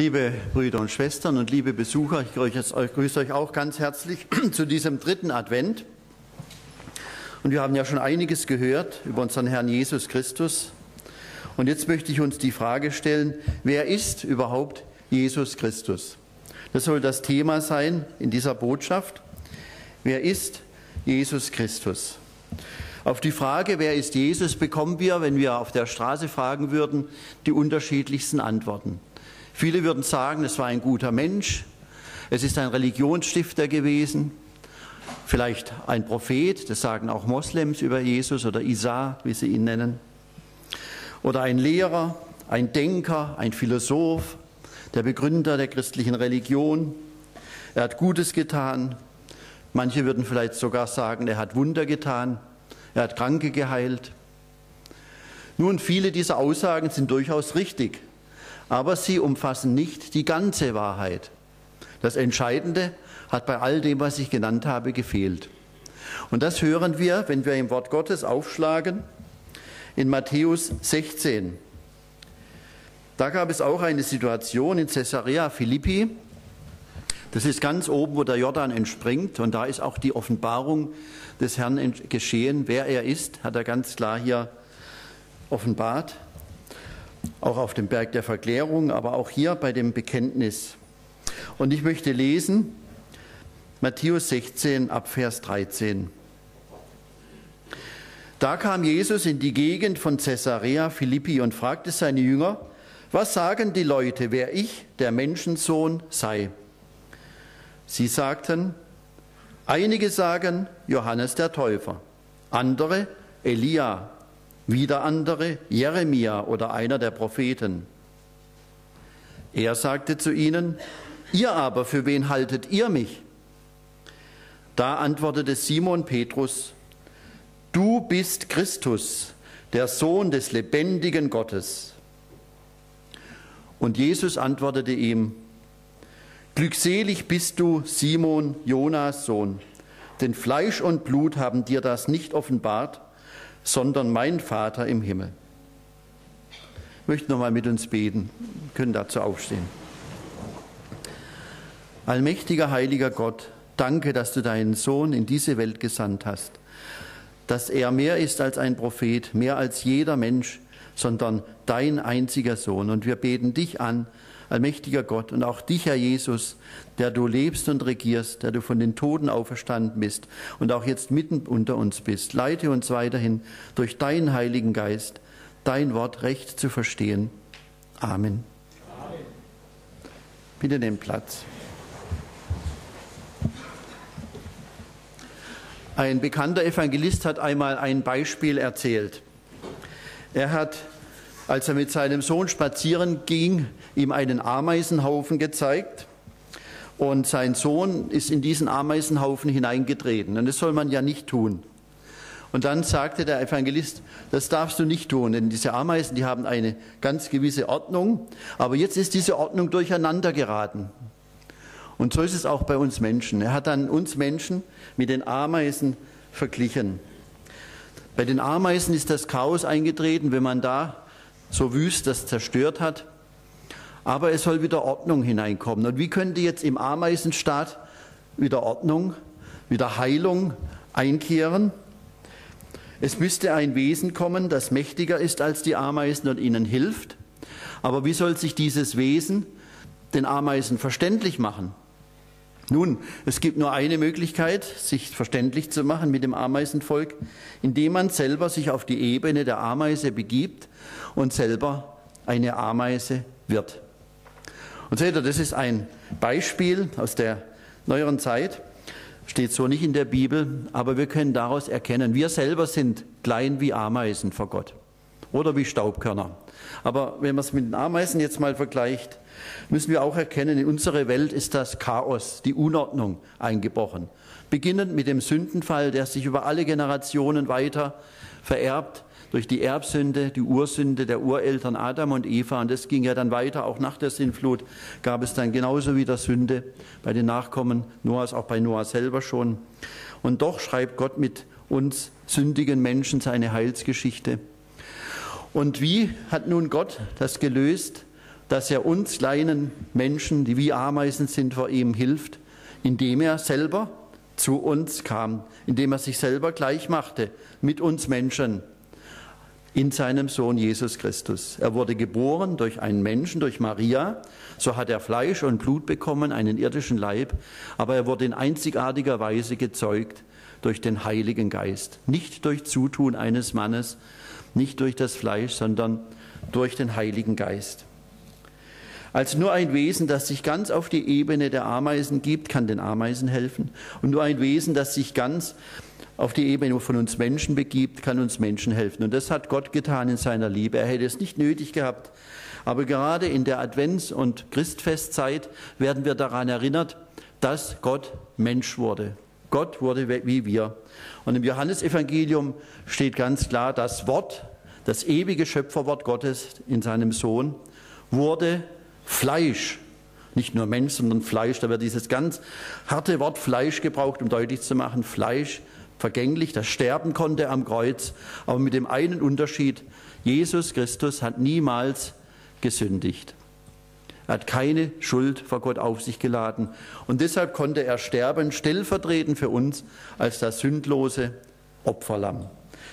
Liebe Brüder und Schwestern und liebe Besucher, ich grüße euch auch ganz herzlich zu diesem dritten Advent. Und wir haben ja schon einiges gehört über unseren Herrn Jesus Christus. Und jetzt möchte ich uns die Frage stellen, wer ist überhaupt Jesus Christus? Das soll das Thema sein in dieser Botschaft. Wer ist Jesus Christus? Auf die Frage, wer ist Jesus, bekommen wir, wenn wir auf der Straße fragen würden, die unterschiedlichsten Antworten. Viele würden sagen, es war ein guter Mensch, es ist ein Religionsstifter gewesen, vielleicht ein Prophet, das sagen auch Moslems über Jesus oder Isa, wie sie ihn nennen, oder ein Lehrer, ein Denker, ein Philosoph, der Begründer der christlichen Religion. Er hat Gutes getan. Manche würden vielleicht sogar sagen, er hat Wunder getan. Er hat Kranke geheilt. Nun, viele dieser Aussagen sind durchaus richtig, aber sie umfassen nicht die ganze Wahrheit. Das Entscheidende hat bei all dem, was ich genannt habe, gefehlt. Und das hören wir, wenn wir im Wort Gottes aufschlagen, in Matthäus 16. Da gab es auch eine Situation in Caesarea Philippi. Das ist ganz oben, wo der Jordan entspringt. Und da ist auch die Offenbarung des Herrn geschehen. Wer er ist, hat er ganz klar hier offenbart. Auch auf dem Berg der Verklärung, aber auch hier bei dem Bekenntnis. Und ich möchte lesen Matthäus 16 ab Vers 13. Da kam Jesus in die Gegend von Caesarea Philippi und fragte seine Jünger, was sagen die Leute, wer ich, der Menschensohn, sei? Sie sagten, einige sagen Johannes der Täufer, andere Elia, wieder andere Jeremia oder einer der Propheten. Er sagte zu ihnen, ihr aber, für wen haltet ihr mich? Da antwortete Simon Petrus, du bist Christus, der Sohn des lebendigen Gottes. Und Jesus antwortete ihm, Glückselig bist du, Simon, Jonas Sohn, denn Fleisch und Blut haben dir das nicht offenbart, sondern mein Vater im Himmel. Ich möchte nochmal mit uns beten, wir können dazu aufstehen. Allmächtiger, heiliger Gott, danke, dass du deinen Sohn in diese Welt gesandt hast, dass er mehr ist als ein Prophet, mehr als jeder Mensch, sondern dein einziger Sohn. Und wir beten dich an, allmächtiger Gott, und auch dich, Herr Jesus, der du lebst und regierst, der du von den Toten auferstanden bist und auch jetzt mitten unter uns bist. Leite uns weiterhin durch deinen Heiligen Geist, dein Wort recht zu verstehen. Amen. Bitte nehmen Platz. Ein bekannter Evangelist hat einmal ein Beispiel erzählt. Er hat, als er mit seinem Sohn spazieren ging, ihm einen Ameisenhaufen gezeigt. Und sein Sohn ist in diesen Ameisenhaufen hineingetreten. Und das soll man ja nicht tun. Und dann sagte der Evangelist, das darfst du nicht tun, denn diese Ameisen, die haben eine ganz gewisse Ordnung. Aber jetzt ist diese Ordnung durcheinander geraten. Und so ist es auch bei uns Menschen. Er hat dann uns Menschen mit den Ameisen verglichen. Bei den Ameisen ist das Chaos eingetreten, wenn man da so wüst das zerstört hat. Aber es soll wieder Ordnung hineinkommen. Und wie könnte jetzt im Ameisenstaat wieder Ordnung, wieder Heilung einkehren? Es müsste ein Wesen kommen, das mächtiger ist als die Ameisen und ihnen hilft. Aber wie soll sich dieses Wesen den Ameisen verständlich machen? Nun, es gibt nur eine Möglichkeit, sich verständlich zu machen mit dem Ameisenvolk, indem man selber sich auf die Ebene der Ameise begibt und selber eine Ameise wird. Und seht ihr, das ist ein Beispiel aus der neueren Zeit, steht so nicht in der Bibel, aber wir können daraus erkennen, wir selber sind klein wie Ameisen vor Gott oder wie Staubkörner. Aber wenn man es mit den Ameisen jetzt mal vergleicht, müssen wir auch erkennen, in unserer Welt ist das Chaos, die Unordnung eingebrochen. Beginnend mit dem Sündenfall, der sich über alle Generationen weiter vererbt, durch die Erbsünde, die Ursünde der Ureltern Adam und Eva. Und das ging ja dann weiter, auch nach der Sintflut gab es dann genauso wieder Sünde bei den Nachkommen Noahs, auch bei Noah selber schon. Und doch schreibt Gott mit uns sündigen Menschen seine Heilsgeschichte. Und wie hat nun Gott das gelöst? dass er uns kleinen Menschen, die wie Ameisen sind, vor ihm hilft, indem er selber zu uns kam, indem er sich selber gleich machte mit uns Menschen in seinem Sohn Jesus Christus. Er wurde geboren durch einen Menschen, durch Maria. So hat er Fleisch und Blut bekommen, einen irdischen Leib, aber er wurde in einzigartiger Weise gezeugt durch den Heiligen Geist. Nicht durch Zutun eines Mannes, nicht durch das Fleisch, sondern durch den Heiligen Geist. Als nur ein Wesen, das sich ganz auf die Ebene der Ameisen gibt, kann den Ameisen helfen. Und nur ein Wesen, das sich ganz auf die Ebene von uns Menschen begibt, kann uns Menschen helfen. Und das hat Gott getan in seiner Liebe. Er hätte es nicht nötig gehabt. Aber gerade in der Advents- und Christfestzeit werden wir daran erinnert, dass Gott Mensch wurde. Gott wurde wie wir. Und im Johannesevangelium steht ganz klar, das Wort, das ewige Schöpferwort Gottes in seinem Sohn, wurde Fleisch. Nicht nur Mensch, sondern Fleisch. Da wird dieses ganz harte Wort Fleisch gebraucht, um deutlich zu machen, Fleisch vergänglich, das sterben konnte am Kreuz, aber mit dem einen Unterschied, Jesus Christus hat niemals gesündigt. Er hat keine Schuld vor Gott auf sich geladen. Und deshalb konnte er sterben, stellvertretend für uns als das sündlose Opferlamm.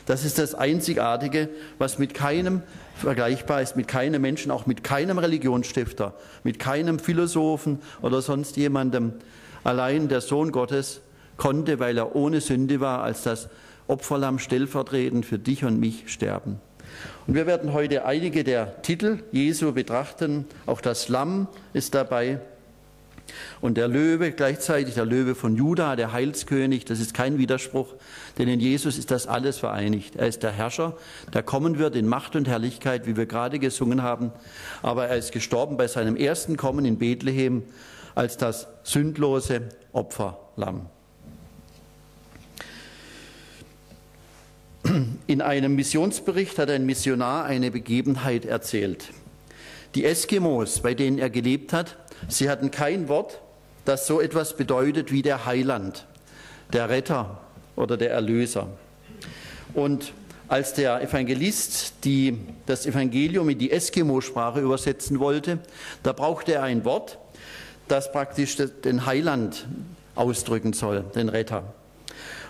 Das ist das Einzigartige, was mit keinem vergleichbar ist, mit keinem Menschen, auch mit keinem Religionsstifter, mit keinem Philosophen oder sonst jemandem. Allein der Sohn Gottes konnte, weil er ohne Sünde war, als das Opferlamm stellvertretend für dich und mich sterben. Und wir werden heute einige der Titel Jesu betrachten. Auch das Lamm ist dabei. Und der Löwe, gleichzeitig der Löwe von Juda, der Heilskönig, das ist kein Widerspruch, denn in Jesus ist das alles vereinigt. Er ist der Herrscher, der kommen wird in Macht und Herrlichkeit, wie wir gerade gesungen haben. Aber er ist gestorben bei seinem ersten Kommen in Bethlehem als das sündlose Opferlamm. In einem Missionsbericht hat ein Missionar eine Begebenheit erzählt. Die Eskimos, bei denen er gelebt hat, sie hatten kein Wort, das so etwas bedeutet wie der Heiland, der Retter oder der Erlöser. Und als der Evangelist die, das Evangelium in die Eskimo-Sprache übersetzen wollte, da brauchte er ein Wort, das praktisch den Heiland ausdrücken soll, den Retter.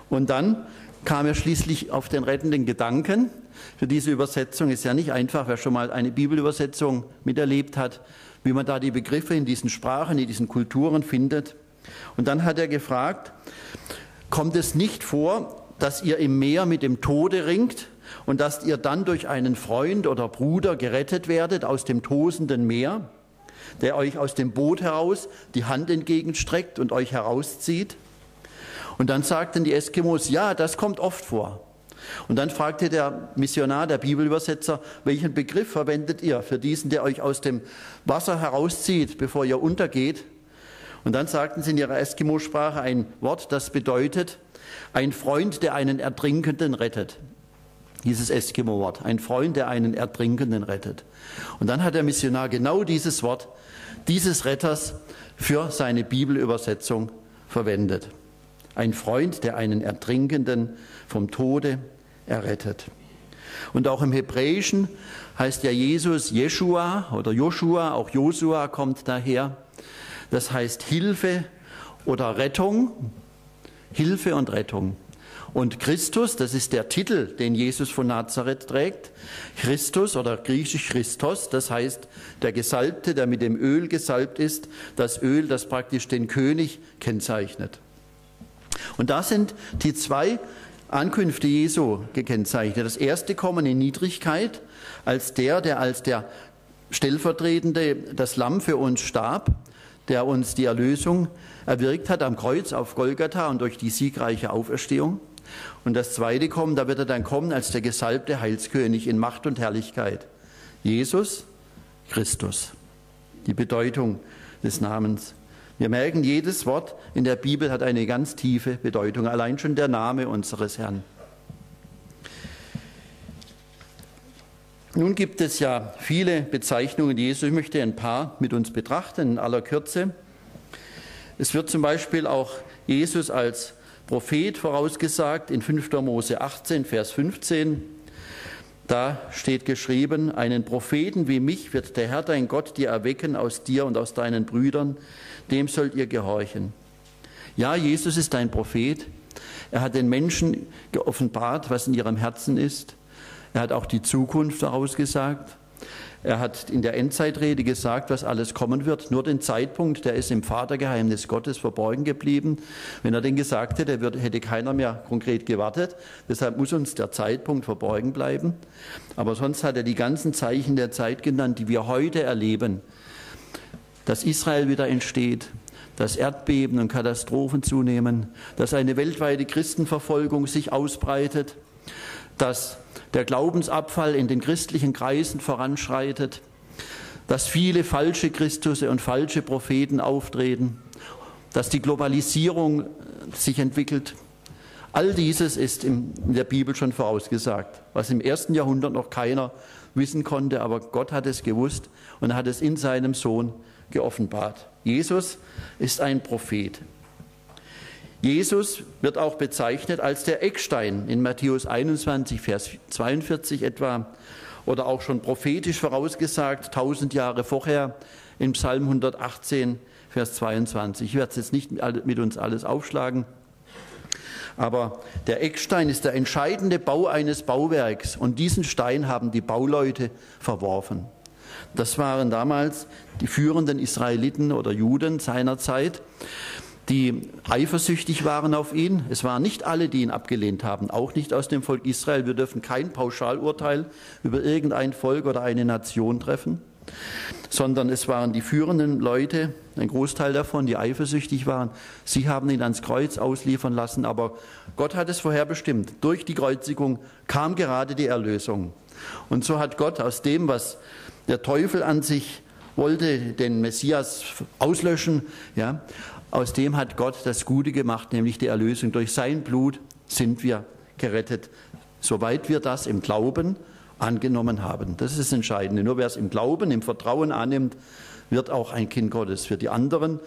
Und dann kam er schließlich auf den rettenden Gedanken. Für diese Übersetzung ist ja nicht einfach, wer schon mal eine Bibelübersetzung miterlebt hat, wie man da die Begriffe in diesen Sprachen, in diesen Kulturen findet. Und dann hat er gefragt, kommt es nicht vor, dass ihr im Meer mit dem Tode ringt und dass ihr dann durch einen Freund oder Bruder gerettet werdet aus dem tosenden Meer, der euch aus dem Boot heraus die Hand entgegenstreckt und euch herauszieht? Und dann sagten die Eskimos, ja, das kommt oft vor. Und dann fragte der Missionar, der Bibelübersetzer, welchen Begriff verwendet ihr für diesen, der euch aus dem Wasser herauszieht, bevor ihr untergeht? Und dann sagten sie in ihrer Eskimo-Sprache ein Wort, das bedeutet, ein Freund, der einen Ertrinkenden rettet. Dieses Eskimo-Wort, ein Freund, der einen Ertrinkenden rettet. Und dann hat der Missionar genau dieses Wort, dieses Retters, für seine Bibelübersetzung verwendet ein Freund, der einen Ertrinkenden vom Tode errettet. Und auch im Hebräischen heißt ja Jesus Jeshua oder Joshua, auch Josua kommt daher. Das heißt Hilfe oder Rettung, Hilfe und Rettung. Und Christus, das ist der Titel, den Jesus von Nazareth trägt. Christus oder griechisch Christos, das heißt der Gesalbte, der mit dem Öl gesalbt ist, das Öl, das praktisch den König kennzeichnet. Und da sind die zwei Ankünfte Jesu gekennzeichnet. Das erste Kommen in Niedrigkeit als der, der als der stellvertretende das Lamm für uns starb, der uns die Erlösung erwirkt hat am Kreuz auf Golgatha und durch die siegreiche Auferstehung. Und das zweite Kommen, da wird er dann kommen als der gesalbte Heilskönig in Macht und Herrlichkeit. Jesus Christus. Die Bedeutung des Namens. Wir merken, jedes Wort in der Bibel hat eine ganz tiefe Bedeutung, allein schon der Name unseres Herrn. Nun gibt es ja viele Bezeichnungen Jesu. Ich möchte ein paar mit uns betrachten in aller Kürze. Es wird zum Beispiel auch Jesus als Prophet vorausgesagt in 5. Mose 18, Vers 15. Da steht geschrieben, einen Propheten wie mich wird der Herr dein Gott dir erwecken aus dir und aus deinen Brüdern, dem sollt ihr gehorchen. Ja, Jesus ist ein Prophet. Er hat den Menschen geoffenbart, was in ihrem Herzen ist. Er hat auch die Zukunft daraus gesagt. Er hat in der Endzeitrede gesagt, was alles kommen wird. Nur den Zeitpunkt, der ist im Vatergeheimnis Gottes verborgen geblieben. Wenn er den gesagt hätte, hätte keiner mehr konkret gewartet. Deshalb muss uns der Zeitpunkt verborgen bleiben. Aber sonst hat er die ganzen Zeichen der Zeit genannt, die wir heute erleben. Dass Israel wieder entsteht, dass Erdbeben und Katastrophen zunehmen, dass eine weltweite Christenverfolgung sich ausbreitet, dass der Glaubensabfall in den christlichen Kreisen voranschreitet, dass viele falsche Christusse und falsche Propheten auftreten, dass die Globalisierung sich entwickelt. All dieses ist in der Bibel schon vorausgesagt, was im ersten Jahrhundert noch keiner wissen konnte, aber Gott hat es gewusst und hat es in seinem Sohn geoffenbart. Jesus ist ein Prophet. Jesus wird auch bezeichnet als der Eckstein in Matthäus 21, Vers 42 etwa oder auch schon prophetisch vorausgesagt, tausend Jahre vorher in Psalm 118, Vers 22. Ich werde es jetzt nicht mit uns alles aufschlagen, aber der Eckstein ist der entscheidende Bau eines Bauwerks und diesen Stein haben die Bauleute verworfen. Das waren damals die führenden Israeliten oder Juden seiner Zeit die eifersüchtig waren auf ihn. Es waren nicht alle, die ihn abgelehnt haben, auch nicht aus dem Volk Israel. Wir dürfen kein Pauschalurteil über irgendein Volk oder eine Nation treffen, sondern es waren die führenden Leute, ein Großteil davon, die eifersüchtig waren. Sie haben ihn ans Kreuz ausliefern lassen, aber Gott hat es vorherbestimmt. Durch die Kreuzigung kam gerade die Erlösung. Und so hat Gott aus dem, was der Teufel an sich wollte, den Messias auslöschen, ja, aus dem hat Gott das Gute gemacht, nämlich die Erlösung. Durch sein Blut sind wir gerettet, soweit wir das im Glauben angenommen haben. Das ist das Entscheidende. Nur wer es im Glauben, im Vertrauen annimmt, wird auch ein Kind Gottes. Für die anderen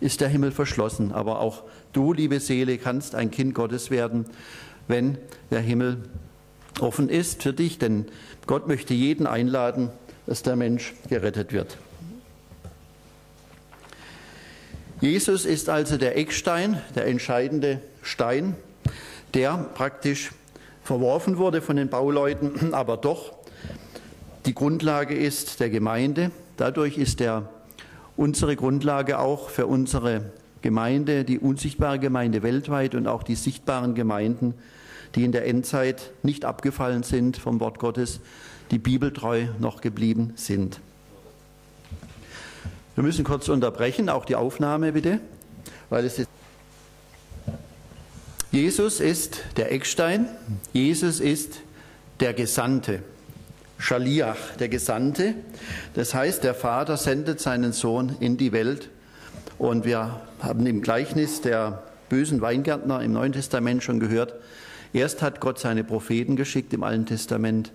ist der Himmel verschlossen. Aber auch du, liebe Seele, kannst ein Kind Gottes werden, wenn der Himmel offen ist für dich. Denn Gott möchte jeden einladen, dass der Mensch gerettet wird. Jesus ist also der Eckstein, der entscheidende Stein, der praktisch verworfen wurde von den Bauleuten, aber doch die Grundlage ist der Gemeinde. Dadurch ist er unsere Grundlage auch für unsere Gemeinde, die unsichtbare Gemeinde weltweit und auch die sichtbaren Gemeinden, die in der Endzeit nicht abgefallen sind vom Wort Gottes, die bibeltreu noch geblieben sind. Wir müssen kurz unterbrechen, auch die Aufnahme bitte, weil es ist. Jesus ist der Eckstein, Jesus ist der Gesandte, Schaliach, der Gesandte. Das heißt, der Vater sendet seinen Sohn in die Welt und wir haben im Gleichnis der bösen Weingärtner im Neuen Testament schon gehört, erst hat Gott seine Propheten geschickt im Alten Testament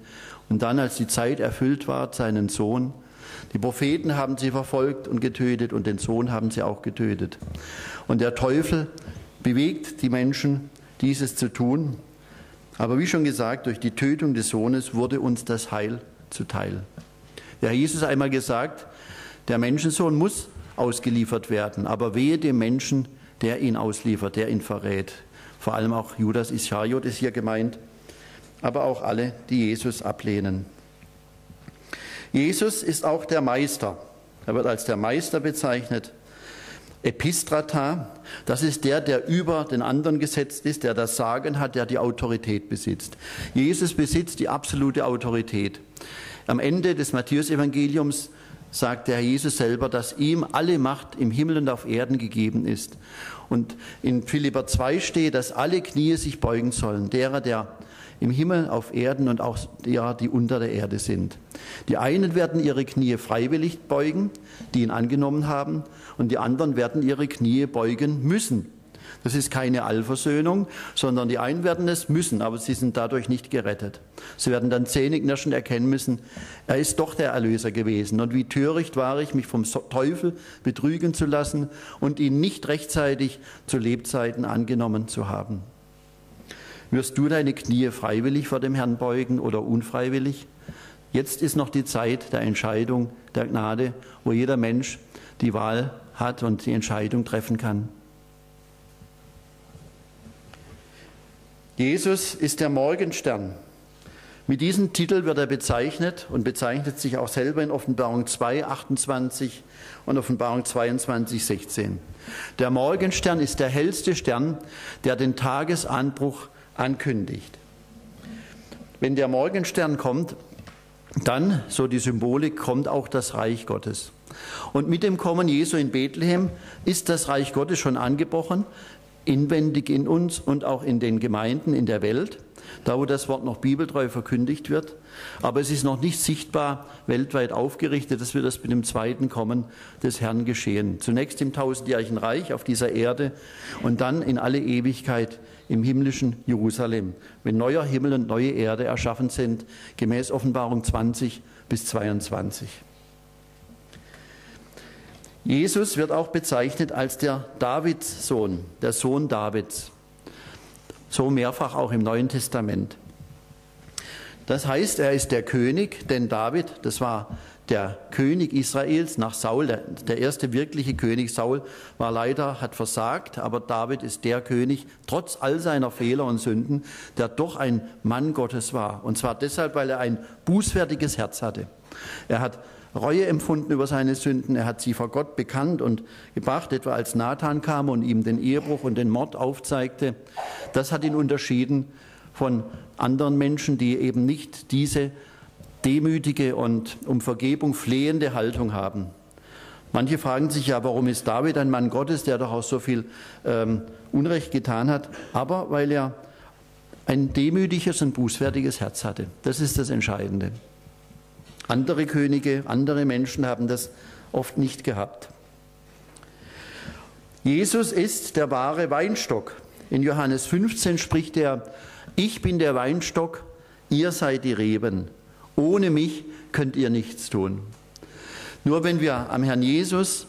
und dann, als die Zeit erfüllt war, seinen Sohn. Die Propheten haben sie verfolgt und getötet und den Sohn haben sie auch getötet. Und der Teufel bewegt die Menschen, dieses zu tun. Aber wie schon gesagt, durch die Tötung des Sohnes wurde uns das Heil zuteil. Der Herr Jesus einmal gesagt, der Menschensohn muss ausgeliefert werden, aber wehe dem Menschen, der ihn ausliefert, der ihn verrät. Vor allem auch Judas Ischariot ist hier gemeint, aber auch alle, die Jesus ablehnen. Jesus ist auch der Meister. Er wird als der Meister bezeichnet. Epistrata, das ist der, der über den anderen gesetzt ist, der das Sagen hat, der die Autorität besitzt. Jesus besitzt die absolute Autorität. Am Ende des Matthäusevangeliums sagt der Herr Jesus selber, dass ihm alle Macht im Himmel und auf Erden gegeben ist. Und in Philipper 2 steht, dass alle Knie sich beugen sollen, derer, der im Himmel, auf Erden und auch derer, die unter der Erde sind. Die einen werden ihre Knie freiwillig beugen, die ihn angenommen haben, und die anderen werden ihre Knie beugen müssen. Das ist keine Allversöhnung, sondern die einen werden es müssen, aber sie sind dadurch nicht gerettet. Sie werden dann zähneknirschend erkennen müssen, er ist doch der Erlöser gewesen. Und wie töricht war ich, mich vom Teufel betrügen zu lassen und ihn nicht rechtzeitig zu Lebzeiten angenommen zu haben. Wirst du deine Knie freiwillig vor dem Herrn beugen oder unfreiwillig? Jetzt ist noch die Zeit der Entscheidung, der Gnade, wo jeder Mensch die Wahl hat und die Entscheidung treffen kann. Jesus ist der Morgenstern. Mit diesem Titel wird er bezeichnet und bezeichnet sich auch selber in Offenbarung 2, 28 und Offenbarung 22, 16. Der Morgenstern ist der hellste Stern, der den Tagesanbruch ankündigt. Wenn der Morgenstern kommt, dann, so die Symbolik, kommt auch das Reich Gottes. Und mit dem Kommen Jesu in Bethlehem ist das Reich Gottes schon angebrochen, inwendig in uns und auch in den Gemeinden in der Welt, da wo das Wort noch bibeltreu verkündigt wird. Aber es ist noch nicht sichtbar weltweit aufgerichtet. Das wird das mit dem zweiten Kommen des Herrn geschehen. Zunächst im tausendjährigen Reich auf dieser Erde und dann in alle Ewigkeit im himmlischen Jerusalem, wenn neuer Himmel und neue Erde erschaffen sind, gemäß Offenbarung 20 bis 22. Jesus wird auch bezeichnet als der Davidssohn, der Sohn Davids. So mehrfach auch im Neuen Testament. Das heißt, er ist der König, denn David, das war der König Israels nach Saul, der, der, erste wirkliche König Saul war leider, hat versagt, aber David ist der König, trotz all seiner Fehler und Sünden, der doch ein Mann Gottes war. Und zwar deshalb, weil er ein bußfertiges Herz hatte. Er hat Reue empfunden über seine Sünden, er hat sie vor Gott bekannt und gebracht, etwa als Nathan kam und ihm den Ehebruch und den Mord aufzeigte. Das hat ihn unterschieden von anderen Menschen, die eben nicht diese demütige und um Vergebung flehende Haltung haben. Manche fragen sich ja, warum ist David ein Mann Gottes, der doch auch so viel ähm, Unrecht getan hat, aber weil er ein demütiges und bußfertiges Herz hatte. Das ist das Entscheidende. Andere Könige, andere Menschen haben das oft nicht gehabt. Jesus ist der wahre Weinstock. In Johannes 15 spricht er, ich bin der Weinstock, ihr seid die Reben. Ohne mich könnt ihr nichts tun. Nur wenn wir am Herrn Jesus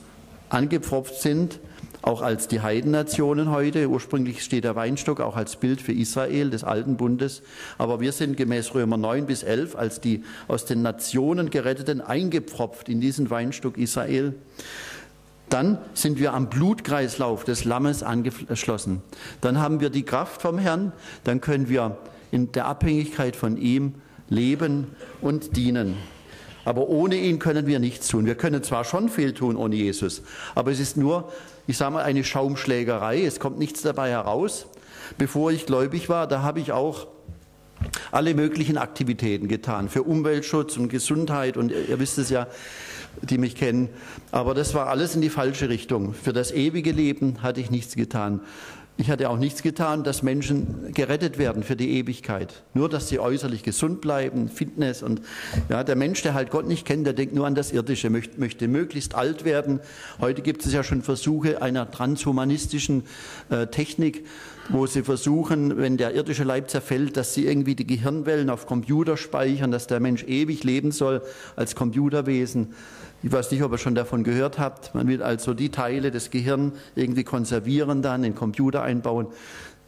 angepfropft sind, auch als die Heidennationen heute. Ursprünglich steht der Weinstock auch als Bild für Israel des alten Bundes. Aber wir sind gemäß Römer 9 bis 11 als die aus den Nationen geretteten eingepfropft in diesen Weinstock Israel. Dann sind wir am Blutkreislauf des Lammes angeschlossen. Dann haben wir die Kraft vom Herrn. Dann können wir in der Abhängigkeit von ihm leben und dienen. Aber ohne ihn können wir nichts tun. Wir können zwar schon viel tun ohne Jesus, aber es ist nur, ich sage mal, eine Schaumschlägerei. Es kommt nichts dabei heraus. Bevor ich gläubig war, da habe ich auch alle möglichen Aktivitäten getan für Umweltschutz und Gesundheit und ihr wisst es ja, die mich kennen. Aber das war alles in die falsche Richtung. Für das ewige Leben hatte ich nichts getan. Ich hatte auch nichts getan, dass Menschen gerettet werden für die Ewigkeit. Nur, dass sie äußerlich gesund bleiben, Fitness und ja, der Mensch, der halt Gott nicht kennt, der denkt nur an das Irdische, möchte, möchte möglichst alt werden. Heute gibt es ja schon Versuche einer transhumanistischen äh, Technik, wo sie versuchen, wenn der irdische Leib zerfällt, dass sie irgendwie die Gehirnwellen auf Computer speichern, dass der Mensch ewig leben soll als Computerwesen. Ich weiß nicht, ob ihr schon davon gehört habt. Man will also die Teile des Gehirns irgendwie konservieren, dann in Computer einbauen.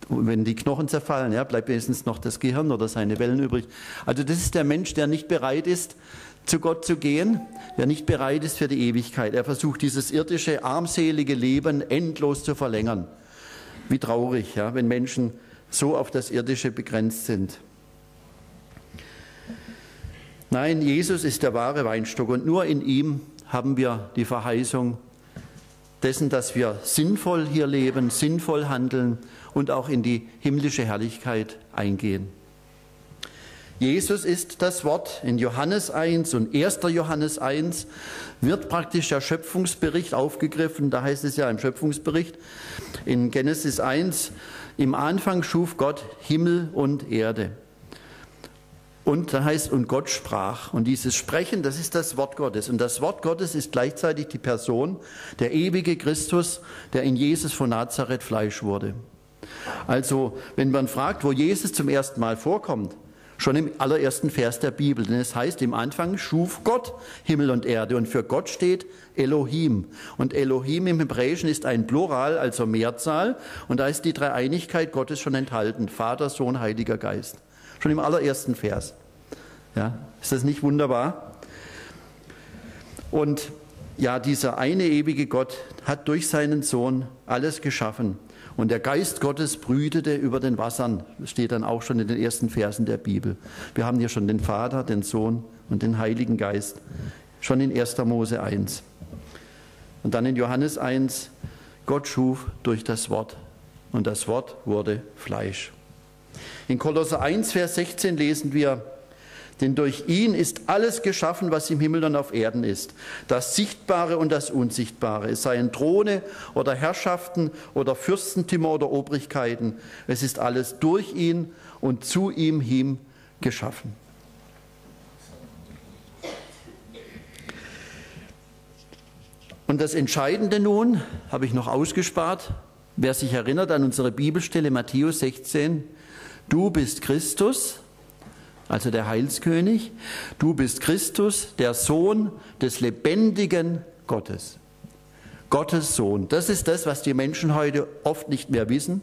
Wenn die Knochen zerfallen, ja, bleibt wenigstens noch das Gehirn oder seine Wellen übrig. Also das ist der Mensch, der nicht bereit ist, zu Gott zu gehen, der nicht bereit ist für die Ewigkeit. Er versucht dieses irdische, armselige Leben endlos zu verlängern. Wie traurig, ja, wenn Menschen so auf das Irdische begrenzt sind. Nein, Jesus ist der wahre Weinstock und nur in ihm haben wir die Verheißung dessen, dass wir sinnvoll hier leben, sinnvoll handeln und auch in die himmlische Herrlichkeit eingehen. Jesus ist das Wort. In Johannes 1 und 1. Johannes 1 wird praktisch der Schöpfungsbericht aufgegriffen. Da heißt es ja im Schöpfungsbericht in Genesis 1, im Anfang schuf Gott Himmel und Erde. Und da heißt, und Gott sprach. Und dieses Sprechen, das ist das Wort Gottes. Und das Wort Gottes ist gleichzeitig die Person, der ewige Christus, der in Jesus von Nazareth Fleisch wurde. Also, wenn man fragt, wo Jesus zum ersten Mal vorkommt, Schon im allerersten Vers der Bibel. Denn es heißt, im Anfang schuf Gott Himmel und Erde. Und für Gott steht Elohim. Und Elohim im Hebräischen ist ein Plural, also Mehrzahl. Und da ist die Dreieinigkeit Gottes schon enthalten. Vater, Sohn, Heiliger Geist. Schon im allerersten Vers. Ja, ist das nicht wunderbar? Und ja, dieser eine ewige Gott hat durch seinen Sohn alles geschaffen. Und der Geist Gottes brütete über den Wassern. Das steht dann auch schon in den ersten Versen der Bibel. Wir haben hier schon den Vater, den Sohn und den Heiligen Geist. Schon in 1. Mose 1. Und dann in Johannes 1, Gott schuf durch das Wort. Und das Wort wurde Fleisch. In Kolosser 1, Vers 16 lesen wir, denn durch ihn ist alles geschaffen, was im Himmel und auf Erden ist. Das Sichtbare und das Unsichtbare. Es seien Throne oder Herrschaften oder Fürstentümer oder Obrigkeiten. Es ist alles durch ihn und zu ihm hin geschaffen. Und das Entscheidende nun, habe ich noch ausgespart, wer sich erinnert an unsere Bibelstelle Matthäus 16, du bist Christus, also der Heilskönig, du bist Christus, der Sohn des lebendigen Gottes. Gottes Sohn. Das ist das, was die Menschen heute oft nicht mehr wissen,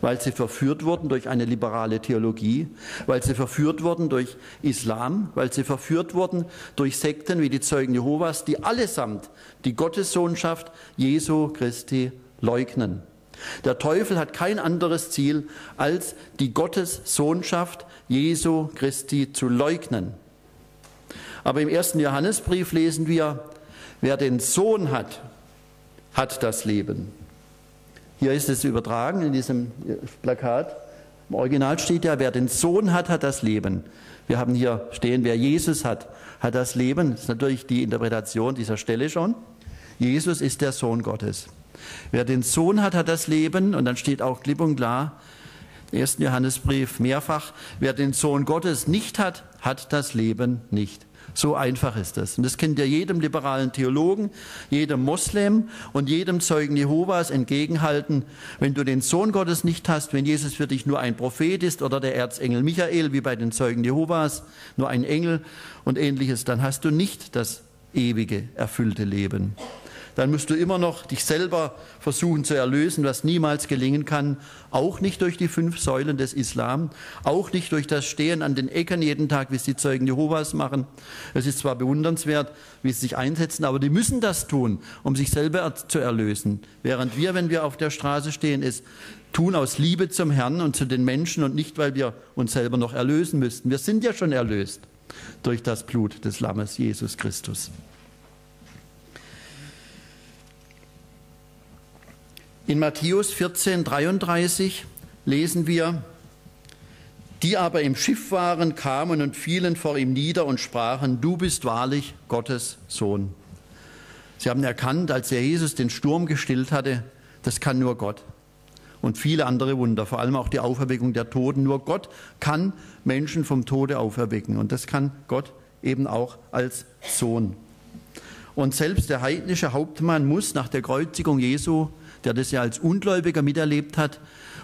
weil sie verführt wurden durch eine liberale Theologie, weil sie verführt wurden durch Islam, weil sie verführt wurden durch Sekten wie die Zeugen Jehovas, die allesamt die Gottessohnschaft Jesu Christi leugnen. Der Teufel hat kein anderes Ziel, als die Gottessohnschaft Jesu Christi zu leugnen. Aber im ersten Johannesbrief lesen wir, wer den Sohn hat, hat das Leben. Hier ist es übertragen in diesem Plakat. Im Original steht ja, wer den Sohn hat, hat das Leben. Wir haben hier stehen, wer Jesus hat, hat das Leben. Das ist natürlich die Interpretation dieser Stelle schon. Jesus ist der Sohn Gottes. Wer den Sohn hat, hat das Leben. Und dann steht auch klipp und klar, im ersten Johannesbrief mehrfach, wer den Sohn Gottes nicht hat, hat das Leben nicht. So einfach ist das. Und das kennt ja jedem liberalen Theologen, jedem Moslem und jedem Zeugen Jehovas entgegenhalten. Wenn du den Sohn Gottes nicht hast, wenn Jesus für dich nur ein Prophet ist oder der Erzengel Michael, wie bei den Zeugen Jehovas, nur ein Engel und ähnliches, dann hast du nicht das ewige, erfüllte Leben dann musst du immer noch dich selber versuchen zu erlösen, was niemals gelingen kann. Auch nicht durch die fünf Säulen des Islam, auch nicht durch das Stehen an den Ecken jeden Tag, wie es die Zeugen Jehovas machen. Es ist zwar bewundernswert, wie sie sich einsetzen, aber die müssen das tun, um sich selber zu erlösen. Während wir, wenn wir auf der Straße stehen, es tun aus Liebe zum Herrn und zu den Menschen und nicht, weil wir uns selber noch erlösen müssten. Wir sind ja schon erlöst durch das Blut des Lammes Jesus Christus. In Matthäus 14, 33 lesen wir, die aber im Schiff waren, kamen und fielen vor ihm nieder und sprachen, du bist wahrlich Gottes Sohn. Sie haben erkannt, als er Jesus den Sturm gestillt hatte, das kann nur Gott. Und viele andere Wunder, vor allem auch die Auferweckung der Toten. Nur Gott kann Menschen vom Tode auferwecken. Und das kann Gott eben auch als Sohn. Und selbst der heidnische Hauptmann muss nach der Kreuzigung Jesu der das ja als Ungläubiger miterlebt hat,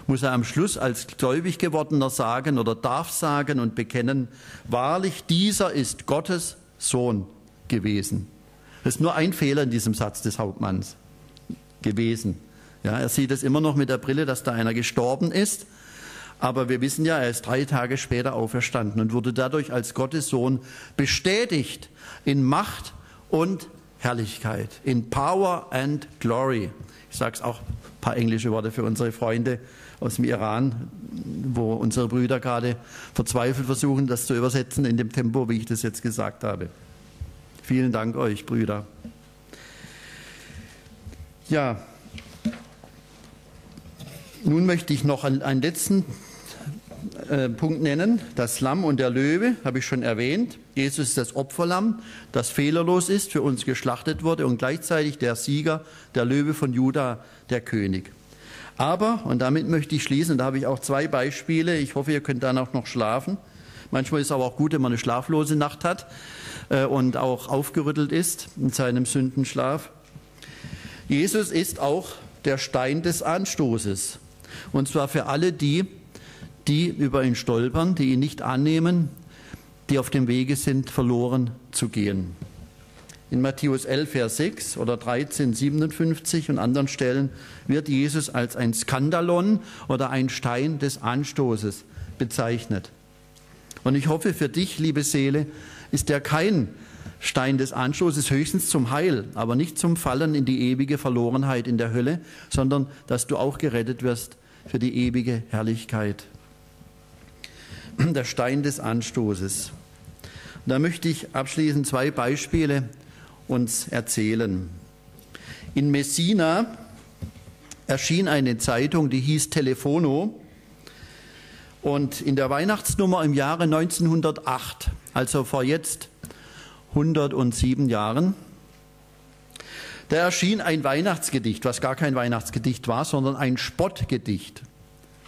muss er am Schluss als gläubig gewordener sagen oder darf sagen und bekennen, wahrlich dieser ist Gottes Sohn gewesen. Das ist nur ein Fehler in diesem Satz des Hauptmanns gewesen. Ja, er sieht es immer noch mit der Brille, dass da einer gestorben ist. Aber wir wissen ja, er ist drei Tage später auferstanden und wurde dadurch als Gottes Sohn bestätigt in Macht und Herrlichkeit, in Power and Glory. Ich sage es auch ein paar englische Worte für unsere Freunde aus dem Iran, wo unsere Brüder gerade verzweifelt versuchen, das zu übersetzen in dem Tempo, wie ich das jetzt gesagt habe. Vielen Dank euch, Brüder. Ja, nun möchte ich noch einen letzten äh, Punkt nennen. Das Lamm und der Löwe, habe ich schon erwähnt. Jesus ist das Opferlamm, das fehlerlos ist, für uns geschlachtet wurde und gleichzeitig der Sieger, der Löwe von Juda, der König. Aber, und damit möchte ich schließen, da habe ich auch zwei Beispiele. Ich hoffe, ihr könnt dann auch noch schlafen. Manchmal ist es aber auch gut, wenn man eine schlaflose Nacht hat äh, und auch aufgerüttelt ist in seinem Sündenschlaf. Jesus ist auch der Stein des Anstoßes. Und zwar für alle die, die über ihn stolpern, die ihn nicht annehmen, die auf dem Wege sind, verloren zu gehen. In Matthäus 11, Vers 6 oder 13, 57 und anderen Stellen wird Jesus als ein Skandalon oder ein Stein des Anstoßes bezeichnet. Und ich hoffe für dich, liebe Seele, ist er kein Stein des Anstoßes, höchstens zum Heil, aber nicht zum Fallen in die ewige Verlorenheit in der Hölle, sondern dass du auch gerettet wirst für die ewige Herrlichkeit. Der Stein des Anstoßes. Da möchte ich abschließend zwei Beispiele uns erzählen. In Messina erschien eine Zeitung, die hieß Telefono. Und in der Weihnachtsnummer im Jahre 1908, also vor jetzt 107 Jahren, da erschien ein Weihnachtsgedicht, was gar kein Weihnachtsgedicht war, sondern ein Spottgedicht.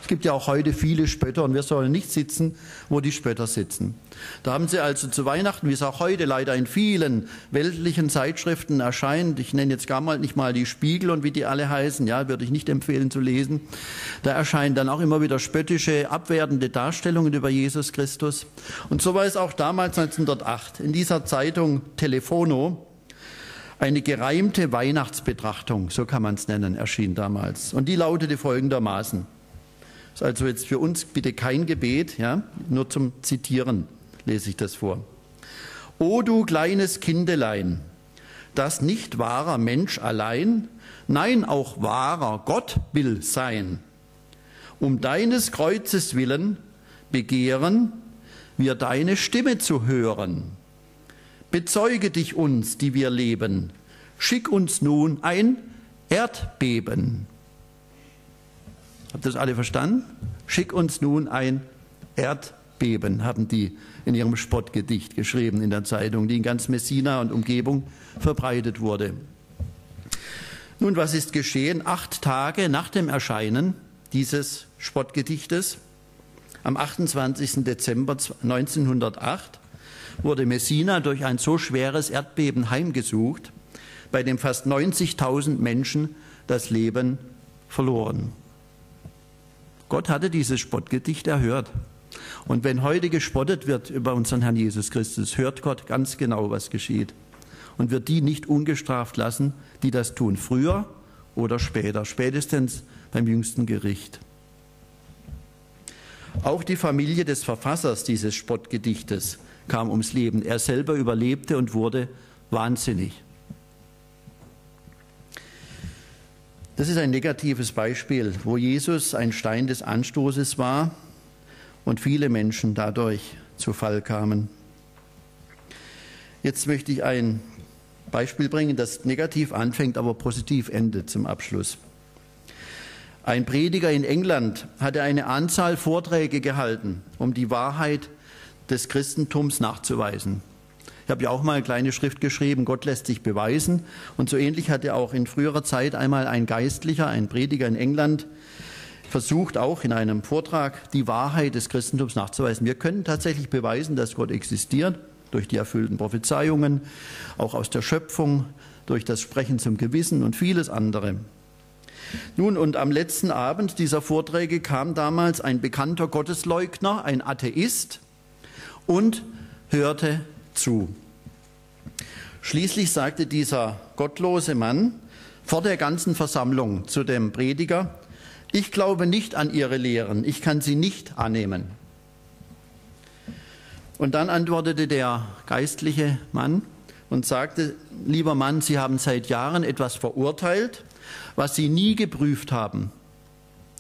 Es gibt ja auch heute viele Spötter und wir sollen nicht sitzen, wo die Spötter sitzen. Da haben sie also zu Weihnachten, wie es auch heute leider in vielen weltlichen Zeitschriften erscheint, ich nenne jetzt gar mal nicht mal die Spiegel und wie die alle heißen, ja, würde ich nicht empfehlen zu lesen. Da erscheinen dann auch immer wieder spöttische, abwertende Darstellungen über Jesus Christus. Und so war es auch damals 1908 in dieser Zeitung Telefono. Eine gereimte Weihnachtsbetrachtung, so kann man es nennen, erschien damals. Und die lautete folgendermaßen. Ist also jetzt für uns bitte kein Gebet, ja, nur zum Zitieren lese ich das vor. O du kleines Kindelein, das nicht wahrer Mensch allein, nein, auch wahrer Gott will sein. Um deines Kreuzes willen begehren wir deine Stimme zu hören. Bezeuge dich uns, die wir leben. Schick uns nun ein Erdbeben. Habt ihr das alle verstanden? Schick uns nun ein Erdbeben, haben die in ihrem Spottgedicht geschrieben in der Zeitung, die in ganz Messina und Umgebung verbreitet wurde. Nun, was ist geschehen? Acht Tage nach dem Erscheinen dieses Spottgedichtes, am 28. Dezember 1908, wurde Messina durch ein so schweres Erdbeben heimgesucht, bei dem fast 90.000 Menschen das Leben verloren. Gott hatte dieses Spottgedicht erhört. Und wenn heute gespottet wird über unseren Herrn Jesus Christus, hört Gott ganz genau, was geschieht. Und wird die nicht ungestraft lassen, die das tun, früher oder später, spätestens beim jüngsten Gericht. Auch die Familie des Verfassers dieses Spottgedichtes kam ums Leben. Er selber überlebte und wurde wahnsinnig. Das ist ein negatives Beispiel, wo Jesus ein Stein des Anstoßes war und viele Menschen dadurch zu Fall kamen. Jetzt möchte ich ein Beispiel bringen, das negativ anfängt, aber positiv endet zum Abschluss. Ein Prediger in England hatte eine Anzahl Vorträge gehalten, um die Wahrheit des Christentums nachzuweisen. Ich habe ja auch mal eine kleine Schrift geschrieben, Gott lässt sich beweisen. Und so ähnlich hatte auch in früherer Zeit einmal ein Geistlicher, ein Prediger in England, versucht auch in einem Vortrag die Wahrheit des Christentums nachzuweisen. Wir können tatsächlich beweisen, dass Gott existiert durch die erfüllten Prophezeiungen, auch aus der Schöpfung, durch das Sprechen zum Gewissen und vieles andere. Nun, und am letzten Abend dieser Vorträge kam damals ein bekannter Gottesleugner, ein Atheist, und hörte zu. Schließlich sagte dieser gottlose Mann vor der ganzen Versammlung zu dem Prediger, ich glaube nicht an Ihre Lehren, ich kann sie nicht annehmen. Und dann antwortete der geistliche Mann und sagte, lieber Mann, Sie haben seit Jahren etwas verurteilt, was Sie nie geprüft haben.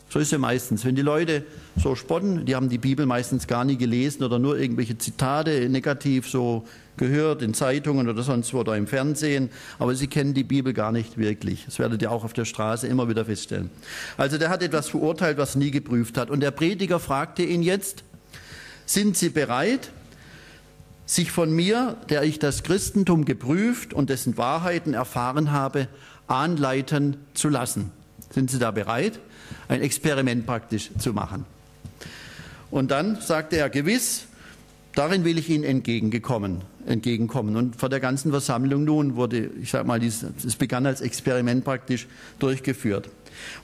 So ist es meistens. Wenn die Leute so spotten, die haben die Bibel meistens gar nie gelesen oder nur irgendwelche Zitate negativ so gehört in Zeitungen oder sonst wo oder im Fernsehen, aber sie kennen die Bibel gar nicht wirklich. Das werdet ihr auch auf der Straße immer wieder feststellen. Also der hat etwas verurteilt, was nie geprüft hat. Und der Prediger fragte ihn jetzt, sind Sie bereit, sich von mir, der ich das Christentum geprüft und dessen Wahrheiten erfahren habe, anleiten zu lassen? Sind Sie da bereit? ein Experiment praktisch zu machen. Und dann sagte er gewiss, darin will ich Ihnen entgegengekommen, entgegenkommen. Und vor der ganzen Versammlung nun wurde, ich sage mal, es begann als Experiment praktisch durchgeführt.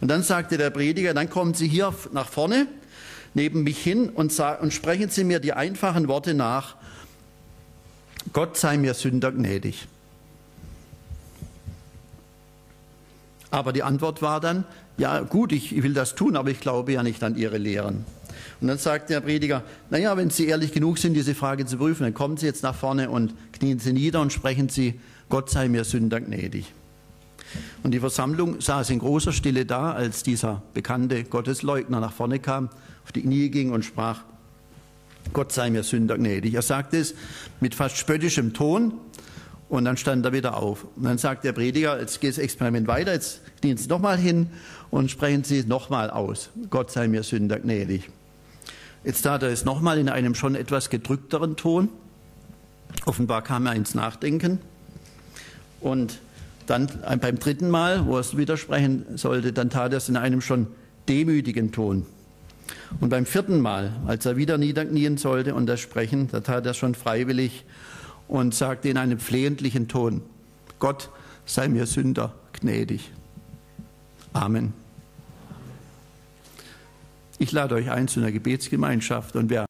Und dann sagte der Prediger, dann kommen Sie hier nach vorne, neben mich hin und, und sprechen Sie mir die einfachen Worte nach, Gott sei mir Sünder gnädig. Aber die Antwort war dann, ja gut, ich will das tun, aber ich glaube ja nicht an Ihre Lehren. Und dann sagt der Prediger, naja, wenn Sie ehrlich genug sind, diese Frage zu prüfen, dann kommen Sie jetzt nach vorne und knien Sie nieder und sprechen Sie, Gott sei mir Sünder gnädig. Und die Versammlung saß in großer Stille da, als dieser bekannte Gottesleugner nach vorne kam, auf die Knie ging und sprach, Gott sei mir Sünder gnädig. Er sagte es mit fast spöttischem Ton und dann stand er wieder auf. Und dann sagt der Prediger, jetzt geht das Experiment weiter, jetzt knien Sie nochmal hin und sprechen Sie nochmal aus. Gott sei mir Sünder gnädig. Jetzt tat er es nochmal in einem schon etwas gedrückteren Ton. Offenbar kam er ins Nachdenken. Und dann beim dritten Mal, wo er es widersprechen sollte, dann tat er es in einem schon demütigen Ton. Und beim vierten Mal, als er wieder niederknien sollte und das sprechen, da tat er schon freiwillig und sagte in einem flehentlichen Ton, Gott sei mir Sünder gnädig. Amen. Ich lade euch ein zu einer Gebetsgemeinschaft und wer